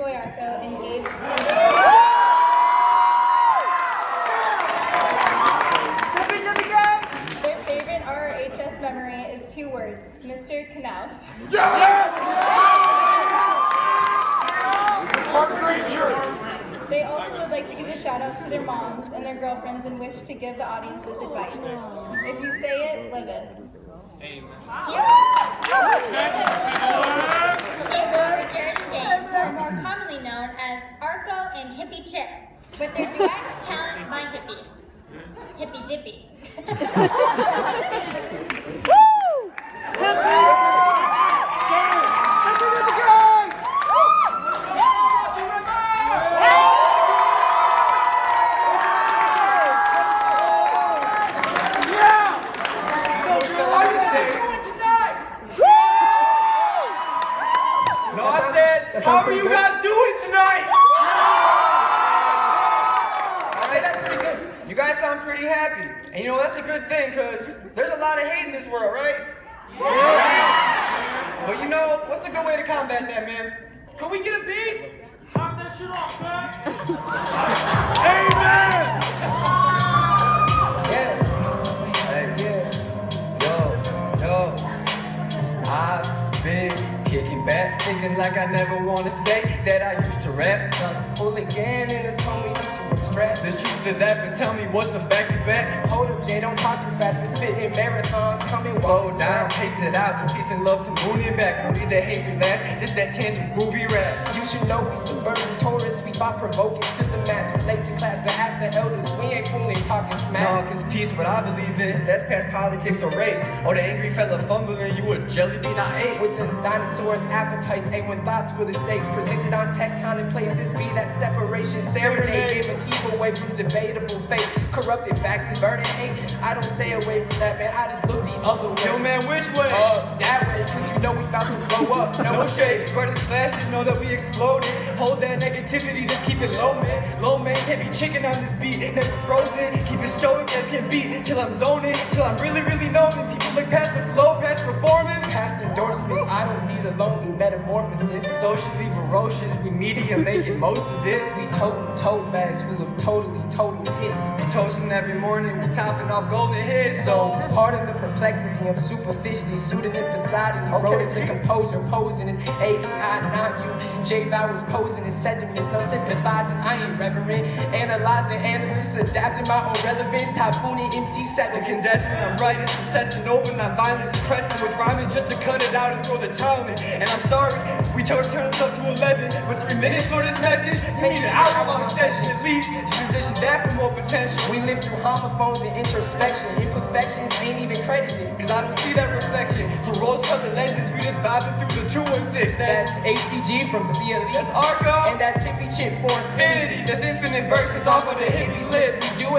Boyarko and Gabe. Their favorite RHS memory is two words, Mr. Knaus. They also would like to give a shout out to their moms and their girlfriends and wish to give the audience this advice. If you say it, live it. They were Jarod and Dave, who are more commonly known as Arco and Hippie Chip, with their direct Talent by Hippie. Hippie Dippy. No, I how are you guys doing tonight? Pretty happy. And you know, that's a good thing, because there's a lot of hate in this world, right? Yeah. But you know, what's a good way to combat that, man? Can we get a beat? Pop that shit off, man. Back, thinking like I never wanna say that I used to rap. Just hooligan and it's homie to extract. There's truth to that, but tell me what's the back to back? Hold up, Jay, don't talk too fast. Been spitting marathons, coming Slow down, pace it out, peace and love to moon back. Don't need that hate relax, this that tandem groovy rap. You should know we suburban tourists. We thought provoking to the mass. Relate to class, but ask the elders. We ain't fooling, talking smack. cause peace, what I believe in, that's past politics or race. Or the angry fella fumbling, you a jelly bean I ate. With this dinosaurs, appetites, A1 thoughts for the stakes. Presented on tectonic plates. This be that separation serenade. Gave a keep away from debatable fate. Corrupted facts and burden hate. I don't stay away from that, man. I just look the other way. Yo man, which way? Uh, that way, cause you know we about to blow up. No shade, but it's flashes, know that we exploded. Hold that negativity, just keep it low, man. Low man, can't be chicken on this beat, never frozen. Keep it stoic as can be, till I'm zoning, till I'm really, really known. And people look past the flow, past performance. Endorsements, I don't need a lonely metamorphosis. Socially ferocious, we media making most of it. We toting tote bags full of totally, totally hits. We toasting every morning, we topping off golden hits. So, part of the perplexity, I'm superficially suited in Poseidon. You wrote it to composer, posing in AEI, not you. J Val was posing in sentiments, no sympathizing, I ain't reverent. Analyzing, analysts, adapting my own relevance. Typhoon MC The seconds. I'm writing, obsessing over non-violence, suppressing with rhyming just to cut it out and throw the towel in. And I'm sorry, we turn turn us up to 11 with three minutes for this message. You need an hour on a session at least to position that for more potential. We live through homophones and introspection. Imperfections ain't even credited. Cause I don't see that reflection through rose-colored lenses. We just vibing through the 216. That's That's HDG from CLE. that's Arco. And that's hippie chip for infinity. That's infinite verses off of the hippie Lips, list. we do